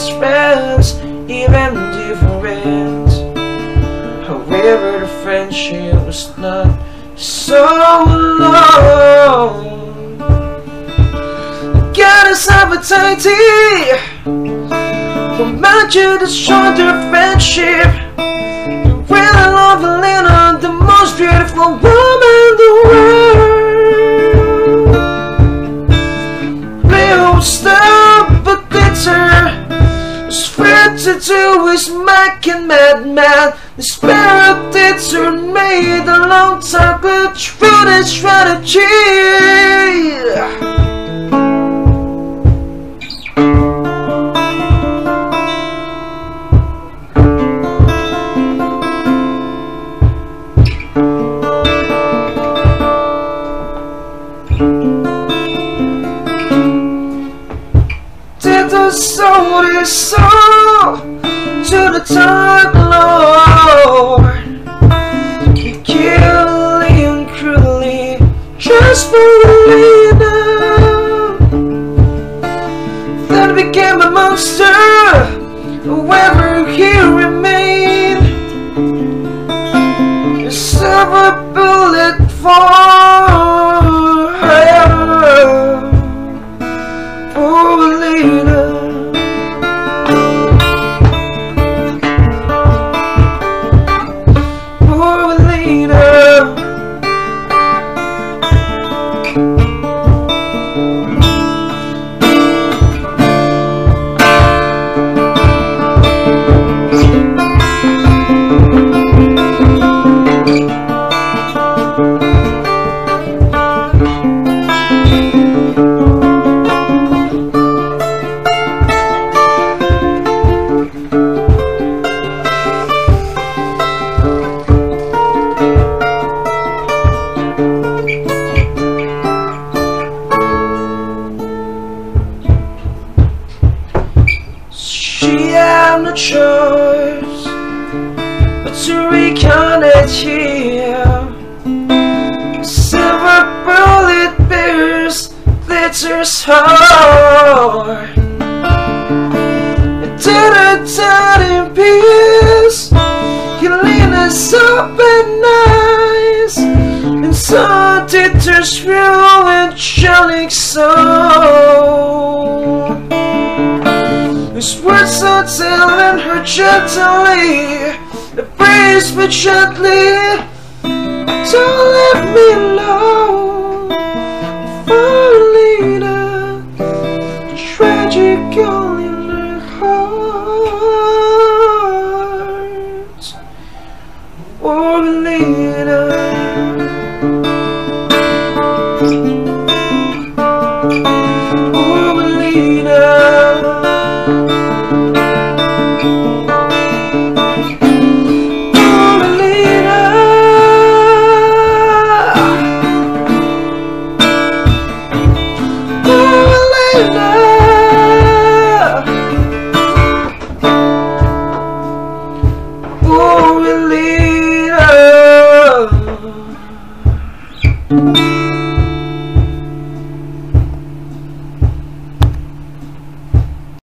best friends, even different. However, the friendship was not so long. Got us appetite for magic to destroy their friendship. You really love Elena, the most beautiful woman in the world. Real stuff, but her. Do is making mad mad. The spirit her made a long time, but through the strategy. Did the Lord? You killing and cruelly just for a leader. Then became a monster. Had no choice but to reconnect here. Silver bullet bears glitters did a dead in peace. Leaned us up and nice. And so did her through angelic soul. His words are telling her gently, the embrace me gently, don't let me alone.